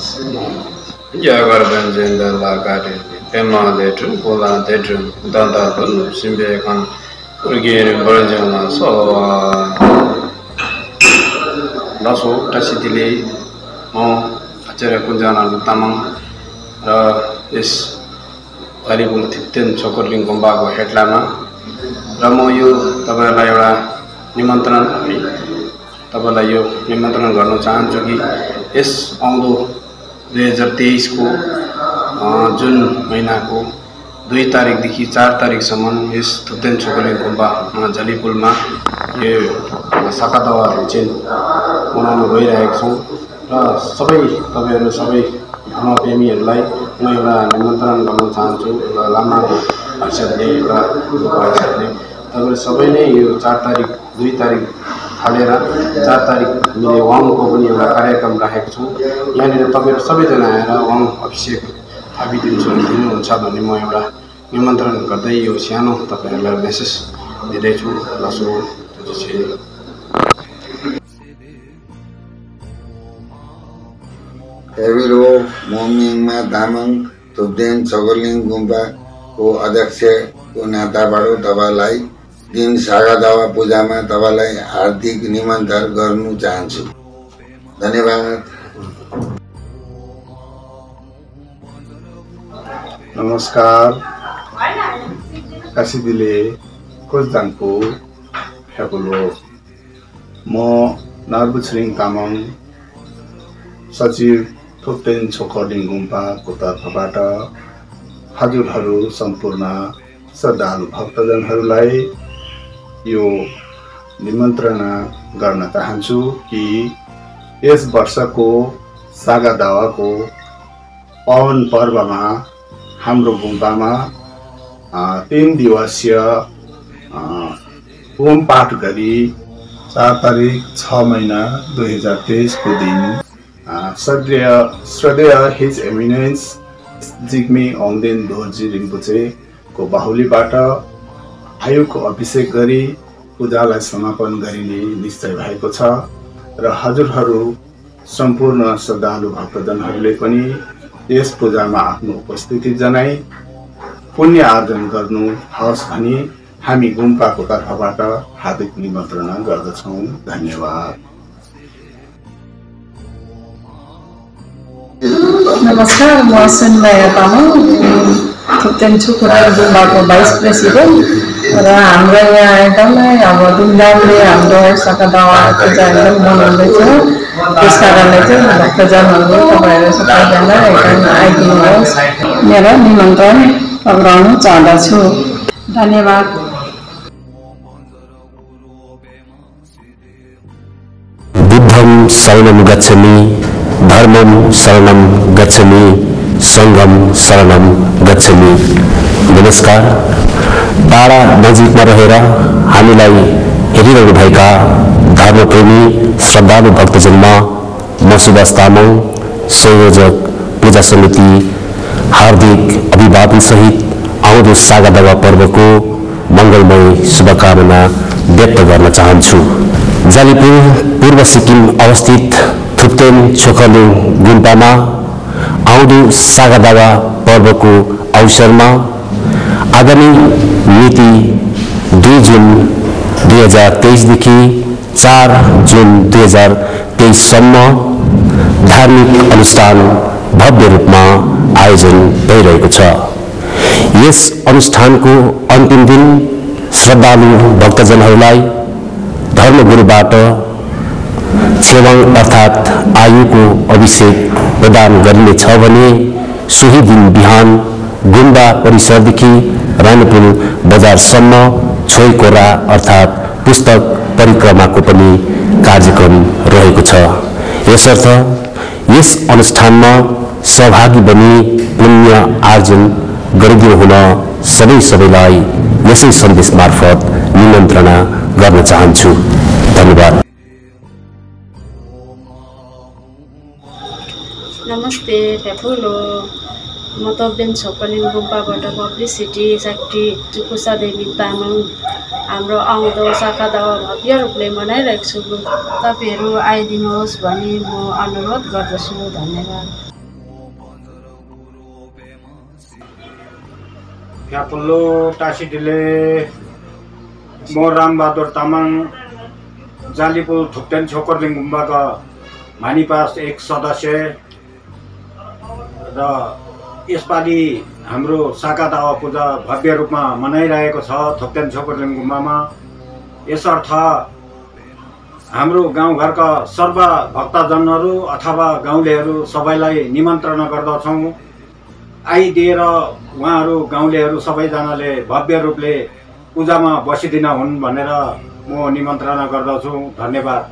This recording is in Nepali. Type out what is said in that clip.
जय गरेमेट्रुला धेट्री दर्न्तसौट सिटीले मचेर कुनजना तामाङ र यस कालेबुङ थि छोकलिङ गुम्बाको हेडलाइनमा र म यो तपाईँहरूलाई एउटा निमन्त्रण है तपाईँलाई यो निमन्त्रण गर्न चाहन्छु कि यस आउँदो दुई हजार तेइसको जुन महिनाको दुई तारिकदेखि चार तारिकसम्म यस थुप्तेन छोकलिङ गुम्बा झलिपुलमा यो साकादवाहरू चाहिँ मनाउनु गइरहेको छौँ। र सबै तपाईँहरू सबै धर्म प्रेमीहरूलाई म एउटा निमन्त्रण गर्न चाहन्छु एउटा लामाको हैसियतले एउटा हैसियतले तपाईँहरू सबै नै यो चार तारिक दुई तारिक थालेर चार तारिक हामीले वाङको पनि एउटा कार्यक्रम राखेको छौँ। यहाँनिर तपाईँहरू सबैजना आएर वाङ अभिषेक थापिदिन्छु दिनुहुन्छ भन्ने म एउटा निमन्त्रण गर्दै यो सानो तपाईँहरूलाई मेसेज दिँदैछु लसो मोमिङमा तामाङ थुप्देन छगलिङ गुम्बाको अध्यक्षको नाताबाट तपाईँलाई दिन सागा दावा पूजामा तपाईँलाई हार्दिक निमन्त्रण गर्नु चाहन्छु। धन्यवाद। नमस्कार। काशीदिले कोचदाङको फ्याकुलो म नार्बुछरिङ तामाङ सचिव थोप्टेन छोकलिङ गुम्पाको तर्फबाट हजुरहरू सम्पूर्ण श्रद्धालु भक्तजनहरूलाई यो निमन्त्रणा गर्न चाहन्छु कि यस वर्षको सागा दावाको पवन पर्वमा हाम्रो गुम्बामा तिन दिवसीय होम पाठ गरी चार तारिक छ महिना दुई हजार तेइसको दिन श्रद्धेय श्रद्धेय हिज एमिनेन्स जिग्मी ओङदेन दोर्जी रिम्पुचेको बाहुलीबाट आयुको अभिषेक गरी पूजालाई समापन गरिने निश्चय भएको छ र हजुरहरू सम्पूर्ण श्रद्धालु भक्तजनहरूले पनि यस पूजामा आफ्नो उपस्थिति जनाई पुण्य आर्जन गर्नु हवस् भनी हामी गुम्पाको तर्फबाट हार्दिक निमन्त्रणा गर्दछौँ। धन्यवाद। नमस्कार म सुनमाया तामाङ। थुप्तेन छुकुरा गुम्बाको भाइस प्रेसिडेन्ट र हाम्रो यहाँ एकदमै अब धुमधामले हाम्रो सकादावा पूजा एकदम मनाउँदैछ त्यस कारणले चाहिँ भक्तजनहरू तपाईँहरू सबैजना एकदम आइदिनुहोस् मेरो निमन्त्रण पक्राउन चाहँदछु धन्यवाद. बुद्धं शरणं गच्छमि धर्मम शरणम गच्छमि सङ्गम शरणम गच्छमि. नमस्कार. टाढा नजिकमा रहेर हामीलाई हेरिरहनु भएका धर्मप्रेमी श्रद्धालु भक्तजनमा म सुभाष तामाङ संयोजक पूजा समिति हार्दिक अभिवादनसहित आउँदो सागादावा पर्वको मङ्गलमय शुभकामना व्यक्त गर्न चाहन्छु। जालीपुर पूर्व सिक्किम अवस्थित थुप्तेन छोखलु गुम्पामा आउँदो सागादावा पर्वको अवसरमा आगामी मिति दुई जुन दुई हजार तेइसदेखि चार जुन दुई हजार तेइससम्म धार्मिक अनुष्ठान भव्य रूपमा आयोजन भइरहेको छ यस अनुष्ठानको अन्तिम दिन श्रद्धालु भक्तजनहरूलाई धर्मगुरुबाट छेवाङ अर्थात् आयुको अभिषेक प्रदान गरिनेछ भने सोही दिन बिहान गुम्बा परिसरदेखि रानीपुल बजारसम्म छोइकोरा अर्थात् पुस्तक परिक्रमाको पनि कार्यक्रम रहेको छ। यसर्थ यस अनुष्ठानमा सहभागी बनी पुण्य आर्जन गरिदिनु हुन सबै सबैलाई यसै सन्देश मार्फत निमन्त्रणा गर्न चाहन्छु। धन्यवाद। नमस्ते ठुलो म तोप्देन छोकलिङ गुम्पाबाट पब्लिसिटी सेक्रेटरी टुकुसा देवी तामाङ। हाम्रो आउँदो शाखा दावा भव्य रूपले मनाइरहेको छु। तपाईँहरू आइदिनुहोस् भनी म अनुरोध गर्दछु। धन्यवाद। यापल्लो टासिडीले म रामबहादुर तामाङ जालीपुर थुप्टेन छोकरलिङ गुम्बाका मानिपास एक सदस्य र यसपालि हाम्रो साका दावा पूजा भव्य रूपमा मनाइरहेको छ थोक्तेन छोकरलिङ गुम्बामा। यसर्थ हाम्रो गाउँघरका सर्व भक्तजनहरू अथवा गाउँलेहरू सबैलाई निमन्त्रणा गर्दछौँ। आइदिएर उहाँहरू गाउँलेहरू सबैजनाले भव्य रूपले पूजामा बसिदिन हुन् भनेर म निमन्त्रणा गर्दछु। धन्यवाद।